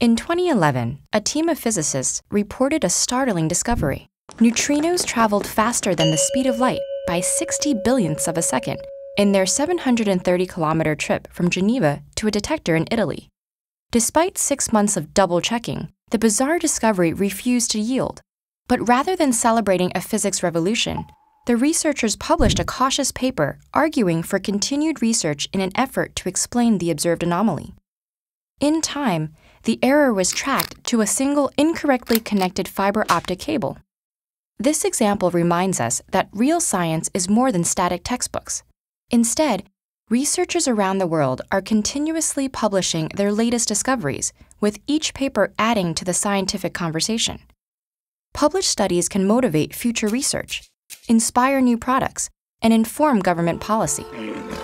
In 2011, a team of physicists reported a startling discovery. Neutrinos traveled faster than the speed of light by 60 billionths of a second in their 730 kilometer trip from Geneva to a detector in Italy. Despite six months of double checking, the bizarre discovery refused to yield. But rather than celebrating a physics revolution, the researchers published a cautious paper arguing for continued research in an effort to explain the observed anomaly. In time, the error was tracked to a single incorrectly connected fiber optic cable. This example reminds us that real science is more than static textbooks. Instead, researchers around the world are continuously publishing their latest discoveries, with each paper adding to the scientific conversation. Published studies can motivate future research, inspire new products, and inform government policy.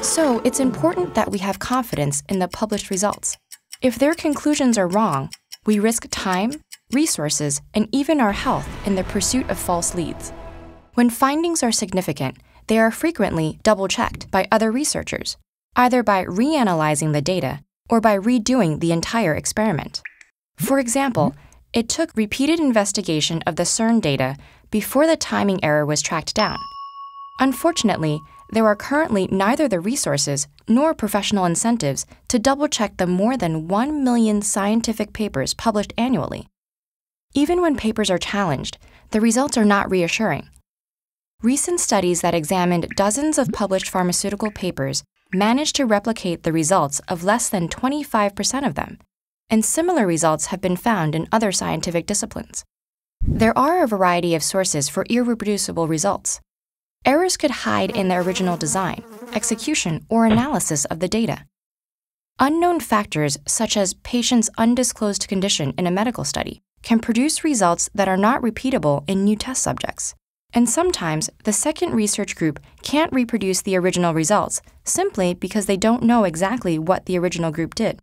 So it's important that we have confidence in the published results. If their conclusions are wrong, we risk time, resources, and even our health in the pursuit of false leads. When findings are significant, they are frequently double checked by other researchers, either by reanalyzing the data or by redoing the entire experiment. For example, it took repeated investigation of the CERN data before the timing error was tracked down. Unfortunately, there are currently neither the resources nor professional incentives to double check the more than 1 million scientific papers published annually. Even when papers are challenged, the results are not reassuring. Recent studies that examined dozens of published pharmaceutical papers managed to replicate the results of less than 25% of them, and similar results have been found in other scientific disciplines. There are a variety of sources for irreproducible results. Errors could hide in the original design, execution, or analysis of the data. Unknown factors, such as patients' undisclosed condition in a medical study, can produce results that are not repeatable in new test subjects. And sometimes the second research group can't reproduce the original results simply because they don't know exactly what the original group did.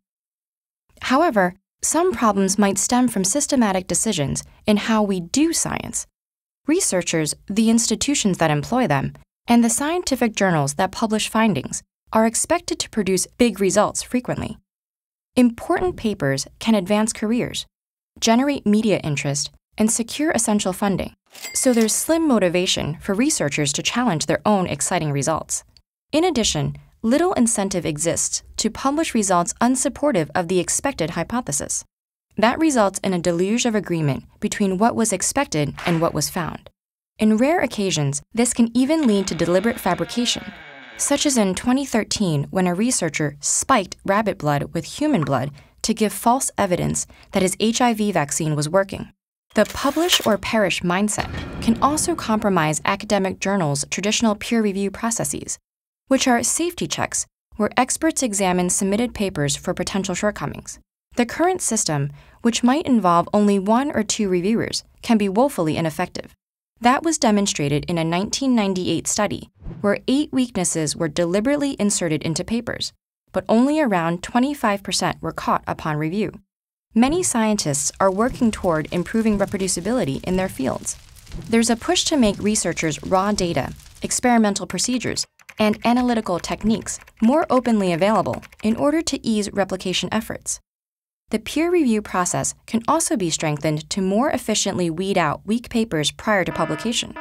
However, some problems might stem from systematic decisions in how we do science. Researchers, the institutions that employ them, and the scientific journals that publish findings are expected to produce big results frequently. Important papers can advance careers, generate media interest, and secure essential funding, so there's slim motivation for researchers to challenge their own exciting results. In addition, little incentive exists to publish results unsupportive of the expected hypothesis. That results in a deluge of agreement between what was expected and what was found. In rare occasions, this can even lead to deliberate fabrication, such as in 2013 when a researcher spiked rabbit blood with human blood to give false evidence that his HIV vaccine was working. The publish or perish mindset can also compromise academic journals' traditional peer review processes, which are safety checks where experts examine submitted papers for potential shortcomings. The current system, which might involve only one or two reviewers, can be woefully ineffective. That was demonstrated in a 1998 study where eight weaknesses were deliberately inserted into papers, but only around 25% were caught upon review. Many scientists are working toward improving reproducibility in their fields. There's a push to make researchers' raw data, experimental procedures, and analytical techniques more openly available in order to ease replication efforts. The peer review process can also be strengthened to more efficiently weed out weak papers prior to publication.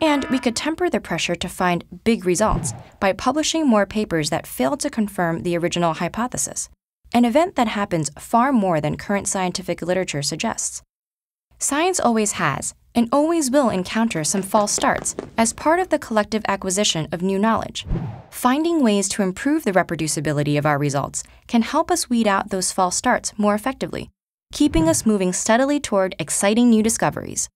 And we could temper the pressure to find big results by publishing more papers that fail to confirm the original hypothesis an event that happens far more than current scientific literature suggests. Science always has and always will encounter some false starts as part of the collective acquisition of new knowledge. Finding ways to improve the reproducibility of our results can help us weed out those false starts more effectively, keeping us moving steadily toward exciting new discoveries.